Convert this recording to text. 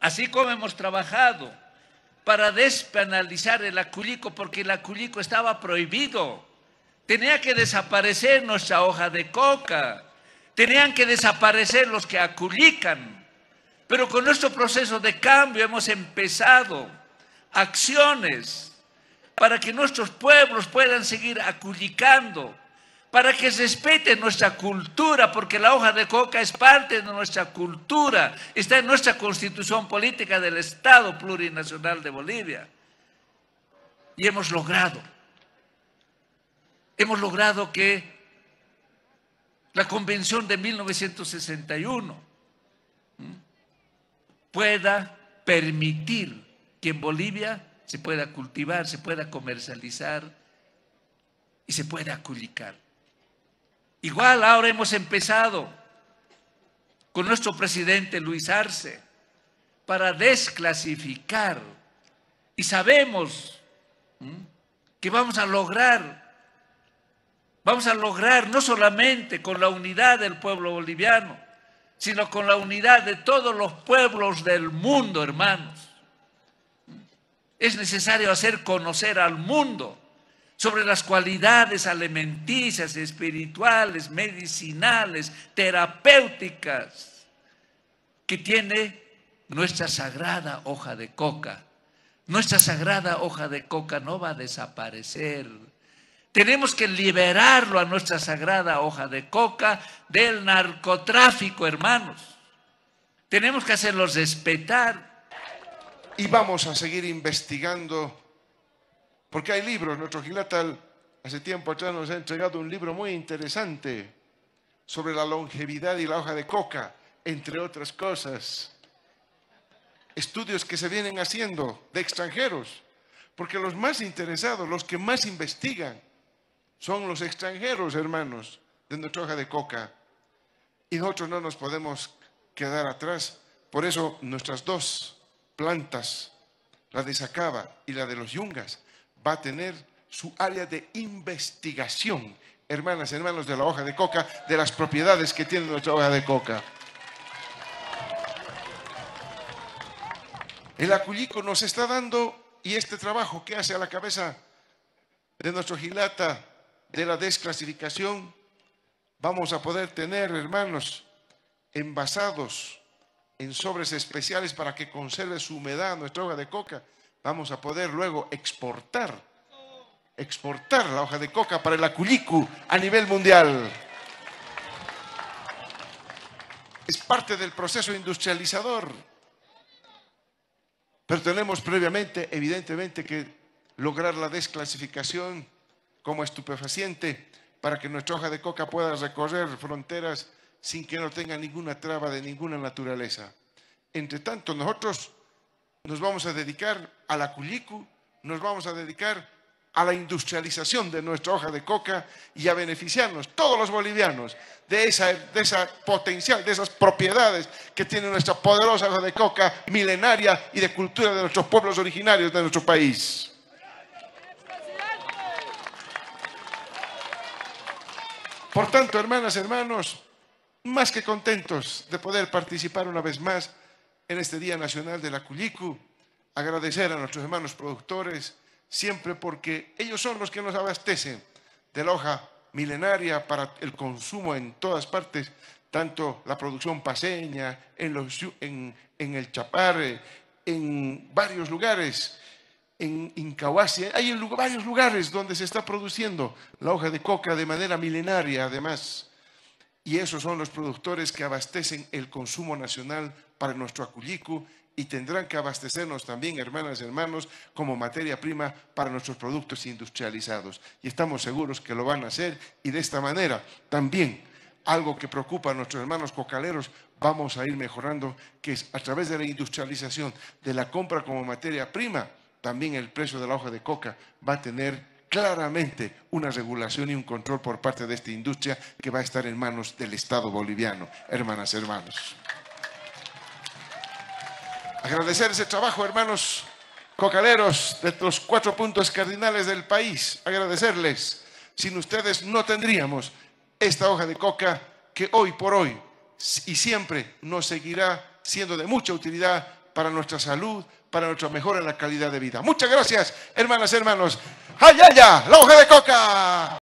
así como hemos trabajado para despenalizar el aculico, porque el aculico estaba prohibido. Tenía que desaparecer nuestra hoja de coca, tenían que desaparecer los que aculican. Pero con nuestro proceso de cambio hemos empezado acciones para que nuestros pueblos puedan seguir aculicando, para que respete nuestra cultura, porque la hoja de coca es parte de nuestra cultura, está en nuestra constitución política del Estado plurinacional de Bolivia. Y hemos logrado, hemos logrado que la convención de 1961 pueda permitir que en Bolivia se pueda cultivar, se pueda comercializar y se pueda aculicar. Igual ahora hemos empezado con nuestro presidente Luis Arce para desclasificar y sabemos que vamos a lograr, vamos a lograr no solamente con la unidad del pueblo boliviano, sino con la unidad de todos los pueblos del mundo, hermanos. Es necesario hacer conocer al mundo sobre las cualidades alimenticias, espirituales, medicinales, terapéuticas que tiene nuestra sagrada hoja de coca. Nuestra sagrada hoja de coca no va a desaparecer. Tenemos que liberarlo a nuestra sagrada hoja de coca del narcotráfico, hermanos. Tenemos que hacerlos respetar. Y vamos a seguir investigando porque hay libros, nuestro Gilatal hace tiempo atrás nos ha entregado un libro muy interesante sobre la longevidad y la hoja de coca, entre otras cosas. Estudios que se vienen haciendo de extranjeros, porque los más interesados, los que más investigan, son los extranjeros, hermanos, de nuestra hoja de coca. Y nosotros no nos podemos quedar atrás. Por eso nuestras dos plantas, la de Sacaba y la de los Yungas, va a tener su área de investigación, hermanas, hermanos de la hoja de coca, de las propiedades que tiene nuestra hoja de coca. El aculico nos está dando, y este trabajo que hace a la cabeza de nuestro gilata de la desclasificación, vamos a poder tener, hermanos, envasados en sobres especiales para que conserve su humedad nuestra hoja de coca vamos a poder luego exportar, exportar la hoja de coca para el aculicu a nivel mundial. Es parte del proceso industrializador. Pero tenemos previamente, evidentemente, que lograr la desclasificación como estupefaciente para que nuestra hoja de coca pueda recorrer fronteras sin que no tenga ninguna traba de ninguna naturaleza. Entre tanto, nosotros nos vamos a dedicar a la culicu, nos vamos a dedicar a la industrialización de nuestra hoja de coca y a beneficiarnos todos los bolivianos de esa, potencial, de esas propiedades que tiene nuestra poderosa hoja de coca milenaria y de cultura de nuestros pueblos originarios de nuestro país. Por tanto, hermanas, hermanos, más que contentos de poder participar una vez más en este Día Nacional de la Culicu, agradecer a nuestros hermanos productores, siempre porque ellos son los que nos abastecen de la hoja milenaria para el consumo en todas partes, tanto la producción paseña, en, en, el Chapar, en varios lugares, en Incahuasi, hay varios lugares donde se está produciendo la hoja de coca de manera milenaria, además. Y esos son los productores que abastecen el consumo nacional para nuestro aculico y tendrán que abastecernos también, hermanas y hermanos, como materia prima para nuestros productos industrializados. Y estamos seguros que lo van a hacer y de esta manera también algo que preocupa a nuestros hermanos cocaleros, vamos a ir mejorando, que es a través de la industrialización, de la compra como materia prima, también el precio de la hoja de coca va a tener claramente una regulación y un control por parte de esta industria que va a estar en manos del Estado boliviano, hermanas hermanos. Agradecer ese trabajo, hermanos cocaleros de los cuatro puntos cardinales del país. Agradecerles. Sin ustedes no tendríamos esta hoja de coca que hoy por hoy y siempre nos seguirá siendo de mucha utilidad para nuestra salud, para nuestra mejora en la calidad de vida. Muchas gracias, hermanas, hermanos. ¡Ay, ay, ay! ¡La hoja de coca!